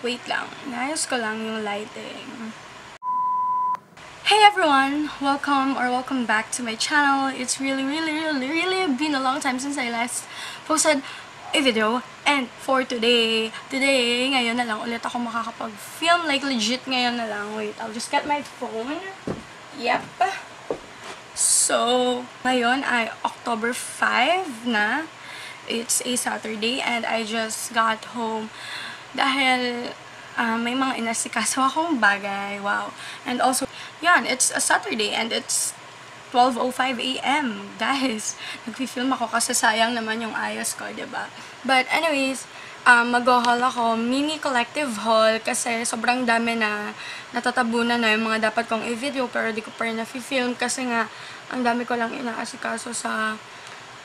Wait lang. Naayos ko lang yung lighting. Hey everyone! Welcome or welcome back to my channel. It's really, really, really, really been a long time since I last posted a video. And for today, today, ngayon na lang ulit ako makakapag-film. Like legit ngayon na lang. Wait, I'll just get my phone. Yep. So, ngayon ay October 5 na. It's a Saturday and I just got home dahil ah, may mga inasikaso akong bagay. Wow. And also, yan, it's a Saturday and it's 12.05 a.m. Guys, nag-film ako kasi sayang naman yung ayos ko, 'di ba? But anyways, um, mag-haul ako, mini collective haul kasi sobrang dami na natatabunan na yung mga dapat kong i-video pero di ko pa rin na-film kasi nga ang dami ko lang inaasikaso sa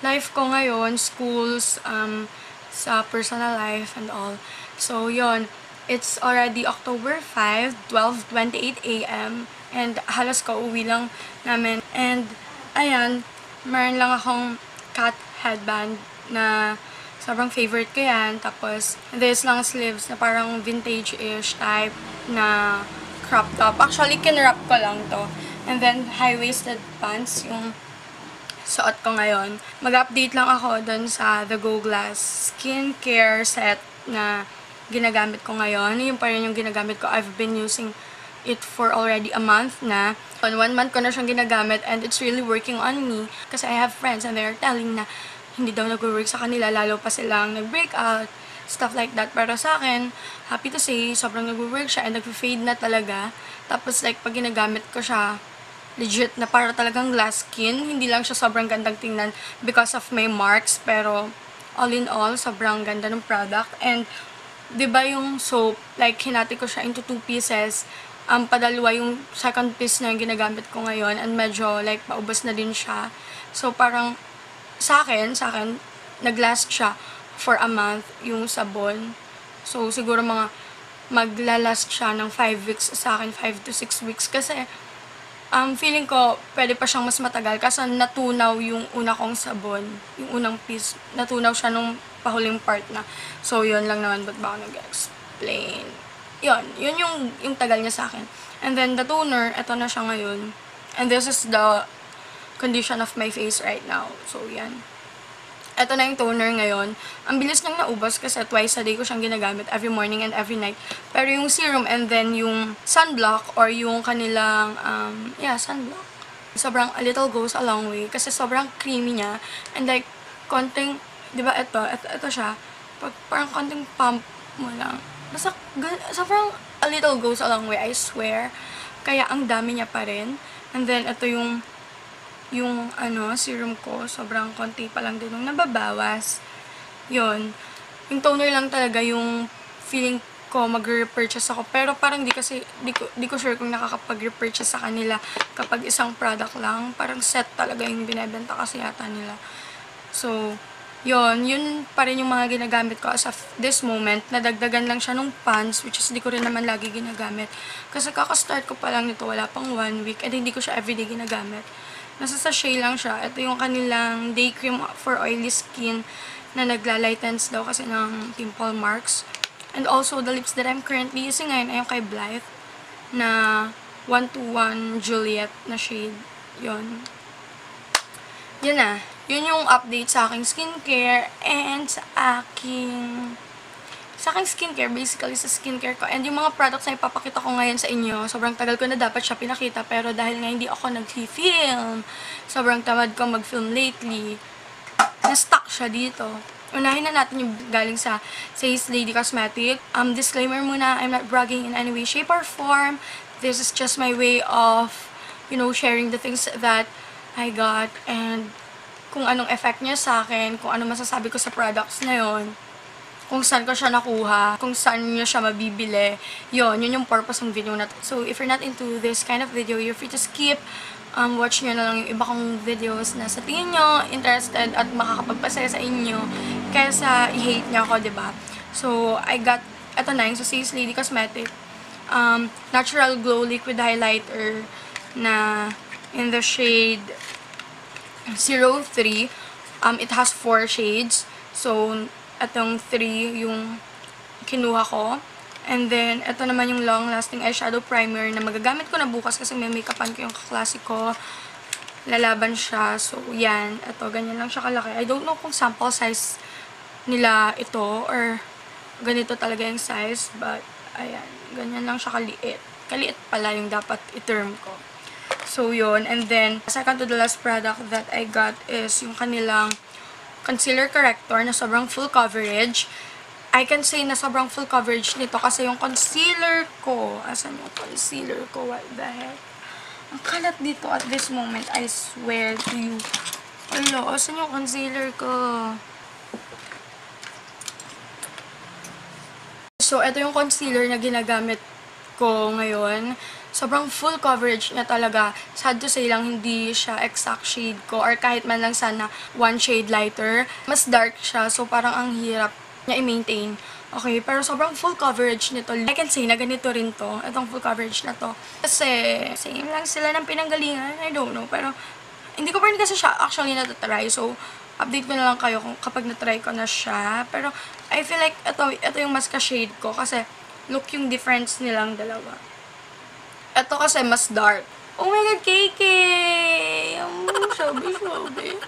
life ko ngayon, schools, um, sa personal life and all. So, yon It's already October 5, 12.28 a.m. And halos kauwi lang namin. And, ayan, meron lang akong cat headband na sobrang favorite ko yan. Tapos, this lang sleeves na parang vintage-ish type na crop top. Actually, kinrap ko lang to. And then, high-waisted pants yung suot ko ngayon. Mag-update lang ako dun sa The Go Glass skincare set na ginagamit ko ngayon. Yung pa rin yung ginagamit ko. I've been using it for already a month na. On one month ko na siyang ginagamit and it's really working on me. Kasi I have friends and they're telling na hindi daw nag-work sa kanila, lalo pa silang nag-break out, stuff like that. Pero sa akin, happy to say, sobrang nag-work siya and nag-fade na talaga. Tapos like, pag ginagamit ko siya, legit na para talagang glass skin. Hindi lang siya sobrang gandang tingnan because of my marks. Pero, all in all, sobrang ganda ng product. And, di ba yung soap, like, hinati ko siya into two pieces. Um, padalwa yung second piece na yung ginagamit ko ngayon. And medyo, like, paubos na din siya. So, parang, sa akin, sa akin, nag-last siya for a month yung sabon. So, siguro mga maglalast siya ng 5 weeks sa akin, 5 to 6 weeks. Kasi, um, feeling ko, pwede pa siyang mas matagal kasi natunaw yung una kong sabon, yung unang piece, natunaw siya nung pahuling part na. So, yun lang naman, ba't ba ako nag-explain? Yun, yun yung, yung tagal niya sa akin. And then, the toner, eto na siya ngayon. And this is the condition of my face right now. So, yan. Ito na yung toner ngayon. Ang bilis niyang naubos kasi twice a day ko siyang ginagamit every morning and every night. Pero yung serum and then yung sunblock or yung kanilang, um, yeah, sunblock. Sobrang a little goes a long way kasi sobrang creamy niya. And like, konting, di ba ito, ito, ito siya. Pag parang konting pump mo lang. Basta, sobrang a little goes a long way, I swear. Kaya ang dami niya pa rin. And then, ito yung yung ano, serum ko, sobrang konti pa lang din nung nababawas. Yun. Yung toner lang talaga yung feeling ko mag-repurchase ako. Pero parang di kasi, di ko, di ko sure kung nakakapag-repurchase sa kanila kapag isang product lang. Parang set talaga yung binebenta kasi yata nila. So, yun, yun pa rin yung mga ginagamit ko as of this moment. Nadagdagan lang siya nung pants, which is di ko rin naman lagi ginagamit. Kasi kakastart ko pa lang nito, wala pang one week, and hindi ko siya everyday ginagamit. Nasa sachet lang siya. Ito yung kanilang day cream for oily skin na nagla-lightens daw kasi ng pimple marks. And also, the lips that I'm currently using ngayon ay yung kay Blythe na 121 Juliet na shade. Yun. Yun na. Yun yung update sa aking skincare and sa aking sa aking skincare, basically sa skincare ko. And yung mga products na ipapakita ko ngayon sa inyo, sobrang tagal ko na dapat siya pinakita. Pero dahil nga hindi ako nag-film, sobrang tamad ko mag-film lately, na-stuck siya dito. Unahin na natin yung galing sa Says Lady Cosmetic. Um, disclaimer muna, I'm not bragging in any way, shape, or form. This is just my way of, you know, sharing the things that I got and kung anong effect niya sa akin, kung ano masasabi ko sa products na yon kung saan ko siya nakuha, kung saan niyo siya mabibili. Yun, yun yung purpose ng video na to. So, if you're not into this kind of video, you're free to skip. Um, watch nyo na lang yung iba kong videos na sa tingin nyo, interested at makakapagpasaya sa inyo kaysa i-hate niya ako, ba diba? So, I got, eto na yung sa Says Lady Cosmetic. Um, Natural Glow Liquid Highlighter na in the shade 03. Um, it has four shades. So, atong 3 yung kinuha ko. And then, ito naman yung long-lasting eyeshadow primer na magagamit ko na bukas kasi may make-upan ko yung kaklase ko. Lalaban siya. So, yan. Ito, ganyan lang siya kalaki. I don't know kung sample size nila ito or ganito talaga yung size. But, ayan. Ganyan lang siya kaliit. Kaliit pala yung dapat i-term ko. So, yun. And then, second to the last product that I got is yung kanilang concealer corrector na sobrang full coverage. I can say na sobrang full coverage nito kasi yung concealer ko, asan yung concealer ko, what the heck? Ang kalat dito at this moment, I swear to you. Hello, asan yung concealer ko? So, ito yung concealer na ginagamit ko ngayon. Sobrang full coverage niya talaga. Sad to say lang, hindi siya exact shade ko. Or kahit man lang sana one shade lighter. Mas dark siya. So, parang ang hirap niya i-maintain. Okay, pero sobrang full coverage nito. I can say na ganito rin to. Itong full coverage na to. Kasi, same lang sila ng pinanggalingan. I don't know. Pero, hindi ko pa rin kasi siya actually natatry. So, update ko na lang kayo kung kapag na-try ko na siya. Pero, I feel like ito, ito yung mas ka-shade ko. Kasi, look yung difference nilang dalawa. Ito kasi mas dark. Oh my God, KK! Ang sabi-sabi.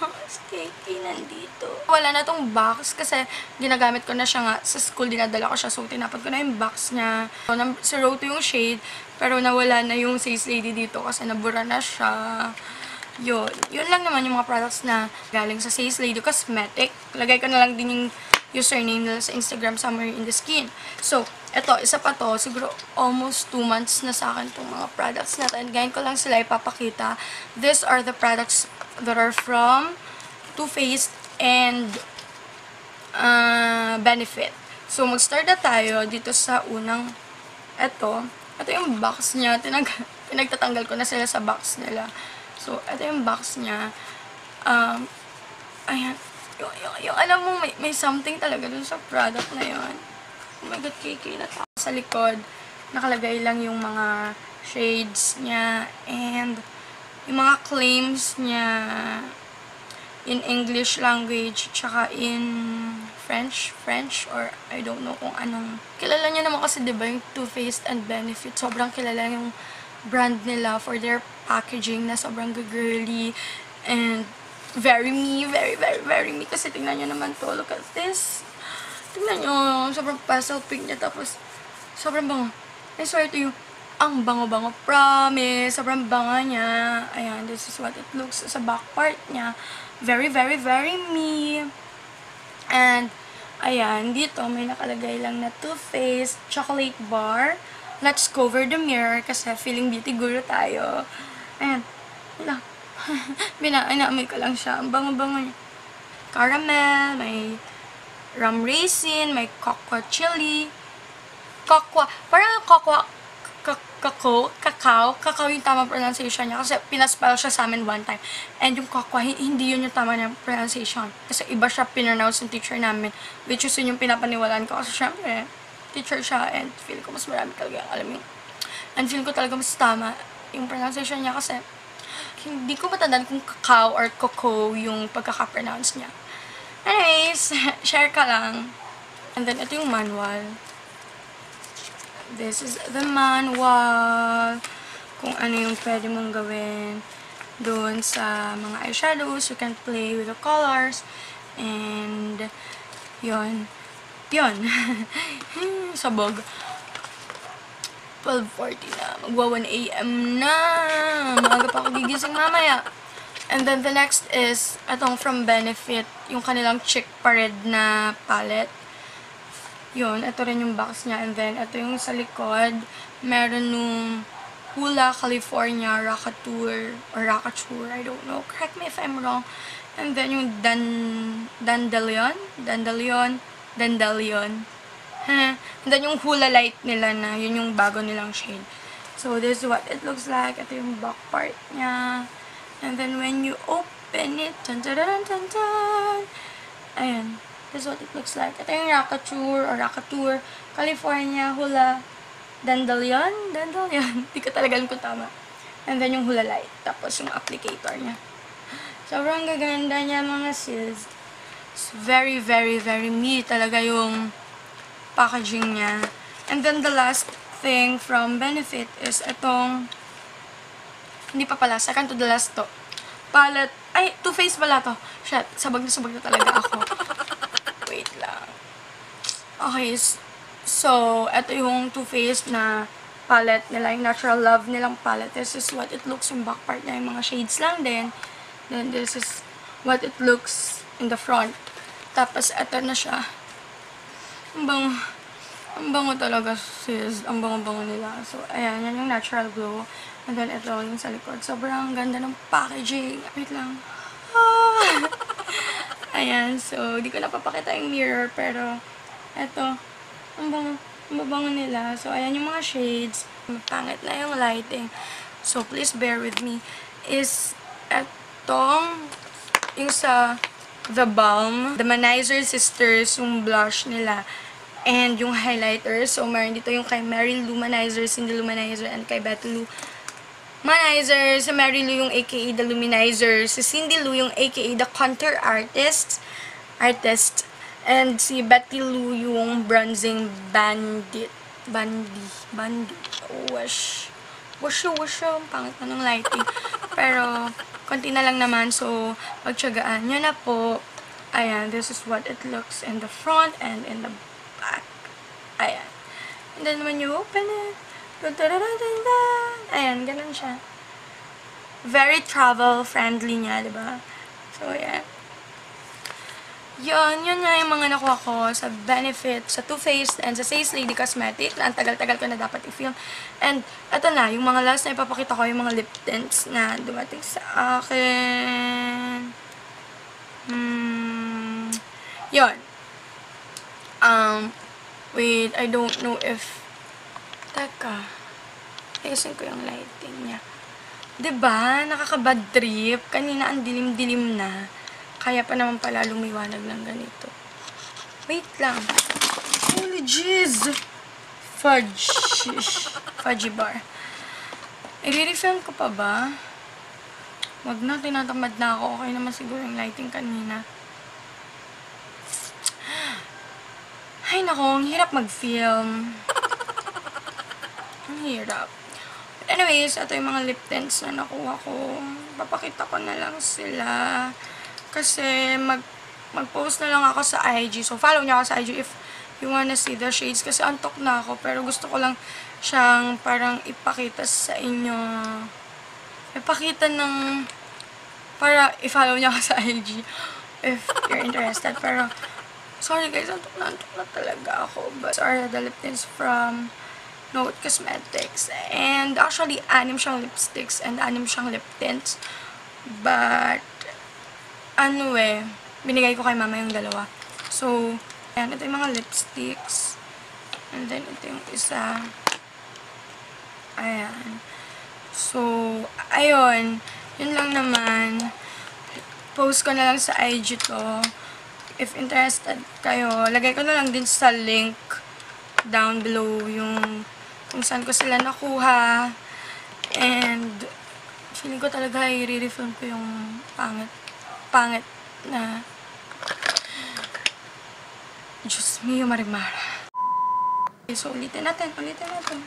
Mas KK nandito. Wala na tong box kasi ginagamit ko na siya nga. Sa school dinadala ko siya. So, tinapad ko na yung box niya. So, si Roto yung shade. Pero nawala na yung Sales Lady dito kasi nabura na siya. Yun. Yun lang naman yung mga products na galing sa Sales Lady Cosmetic. Lagay ko na lang din yung username nila sa Instagram somewhere in the skin. So, eto, isa pa to, siguro almost 2 months na sa akin itong mga products na to. And ngayon ko lang sila ipapakita. These are the products that are from Too Faced and uh, Benefit. So, mag-start na tayo dito sa unang eto. Ito yung box niya. Tinag pinagtatanggal ko na sila sa box nila. So, ito yung box niya. Um, ayan. Yung, yung, yung alam mo, may, may something talaga dun sa product na yun. Oh my God, KK na Sa likod, nakalagay lang yung mga shades niya and yung mga claims niya in English language tsaka in French, French or I don't know kung anong. Kilala niya naman kasi 'di ba yung Too Faced and Benefit. Sobrang kilala yung brand nila for their packaging na sobrang girly and very me, very, very, very me. Kasi tingnan nyo naman to. Look at this. Tingnan nyo. Sobrang pastel pink niya. Tapos, sobrang bango. I swear to you, ang bango-bango. Promise. Sobrang bango niya. Ayan, this is what it looks sa back part niya. Very, very, very me. And, ayan, dito may nakalagay lang na Too Faced chocolate bar. Let's cover the mirror kasi feeling beauty guru tayo. Ayan. Wala. Bina, inaamoy ko lang siya. Ang bango-bango niya. Caramel, may rum raisin, may cocoa chili. Cocoa, parang cocoa, kakao, kakao, kakao yung tamang pronunciation niya kasi pinaspell siya sa amin one time. And yung cocoa, hindi yun yung tama niya pronunciation. Kasi iba siya pinronounce ng teacher namin, which is yun yung pinapaniwalaan ko. Kasi syempre, teacher siya and feel ko mas marami talaga alam mo. And feel ko talaga mas tama yung pronunciation niya kasi hindi ko matandaan kung kakao or coco yung pagkaka-pronounce niya. Anyways, share ka lang. And then, ito yung manual. This is the manual. Kung ano yung pwede mong gawin doon sa mga eyeshadows. You can play with the colors. And, yon Yun. Sabog. 12.40 na. Magwa 1 a.m. na. Maaga pa ako gigising mamaya. And then the next is, atong from Benefit, yung kanilang Chick Parade na palette. Yun, ito rin yung box niya. And then, ito yung sa likod. Meron nung Hula, California, Rockateur, or Rockature, I don't know. Correct me if I'm wrong. And then yung Dan, Dandelion, Dandelion, Dandelion. And then yung Hula Light nila na, yun yung bago nilang shade. So, this is what it looks like. Ito yung back part niya. And then when you open it, dun dun dun dun dun, ayan. This is what it looks like. Ito yung Rockature or Rockateur, California, Hula, Dandelion, Dandelion. Hindi ko talaga alam kung tama. And then yung Hula Light. Tapos yung applicator niya. Sobrang gaganda niya mga sis. It's very, very, very me talaga yung packaging niya. And then the last thing from Benefit is itong, hindi pa pala, second to the last to. Palette, ay, Too Faced pala to. Shit, sabag na sabag na talaga ako. Wait lang. Okay, so, ito yung Too Faced na palette nila, yung Natural Love nilang palette. This is what it looks yung back part niya, yung mga shades lang din. Then, this is what it looks in the front. Tapos, ito na siya. Ang bango. Ang bango talaga, sis. Ang bango-bango nila. So, ayan. Yan yung natural glow. And then, ito yung sa likod. Sobrang ganda ng packaging. Wait lang. Ah! ayan. So, di ko napapakita yung mirror. Pero, ito. Ang bango. Ang babango nila. So, ayan yung mga shades. Pangit na yung lighting. So, please bear with me. Is, etong, yung sa The Balm, The Manizer Sisters, yung blush nila, and yung highlighter. So, meron dito yung kay Mary Lou Manizer, Cindy Lumanizer, and kay Betty Lou Manizer. Si Mary Lou yung aka The Luminizer. Si Cindy Lou yung aka The Contour Artist. Artist. And si Betty Lou yung Bronzing Bandit. Bandi. Bandi. Wash. Wash, wash, pangit na ng lighting. Pero, konti na lang naman. So, pagtsagaan nyo na po. Ayan, this is what it looks in the front and in the back. Ayan. And then, when you open it, ayan, ganun siya. Very travel-friendly niya, di ba? So, ayan. Yun, yun nga yung mga nakuha ko sa Benefit, sa Too Faced, and sa Says Lady Cosmetic na ang tagal-tagal ko na dapat i-film. And, eto na, yung mga last na ipapakita ko, yung mga lip tints na dumating sa akin. Hmm, yun. Um, wait, I don't know if, teka, ayusin ko yung lighting niya. ba diba, nakaka-bad trip. Kanina ang dilim-dilim na. Kaya pa naman pala lumiwanag ng ganito. Wait lang. Holy jeez! Fudge. Fudgy bar. I-refilm ko pa ba? Wag na, tinatamad na ako. Okay naman siguro yung lighting kanina. Ay nako, ang hirap mag-film. Ang hirap. But anyways, ito yung mga lip tints na nakuha ko. Papakita ko na lang sila. Kasi mag mag-post na lang ako sa IG. So, follow niyo ako sa IG if you wanna see the shades. Kasi antok na ako. Pero gusto ko lang siyang parang ipakita sa inyo. Ipakita ng... Para i-follow niyo ako sa IG if you're interested. Pero, sorry guys, antok na antok na talaga ako. But, sorry, the lip tints from Note Cosmetics. And, actually, anim siyang lipsticks and anim siyang lip tints. But, ano eh, binigay ko kay mama yung dalawa. So, ayan, ito yung mga lipsticks. And then, ito yung isa. Ayan. So, ayun. Yun lang naman. Post ko na lang sa IG to. If interested kayo, lagay ko na lang din sa link down below yung kung saan ko sila nakuha. And, feeling ko talaga i-refilm ko yung pangit pangit na Diyos mio marimara. Okay, so ulitin natin, ulitin natin.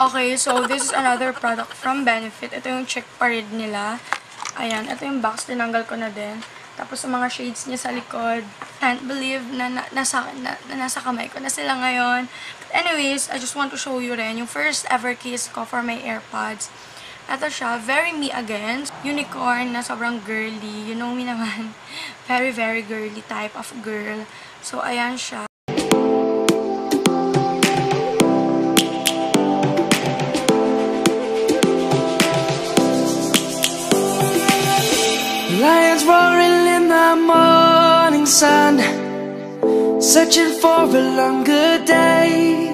Okay, so this is another product from Benefit. Ito yung check parade nila. Ayan, ito yung box, tinanggal ko na din. Tapos yung mga shades niya sa likod. Can't believe na, na, nasa, na, na nasa kamay ko na sila ngayon. But anyways, I just want to show you rin yung first ever case ko for my AirPods. Ito siya, very me again. Unicorn na sobrang girly. You know me naman. Very, very girly type of girl. So, ayan siya. Lions roaring in the morning sun Searching for a longer day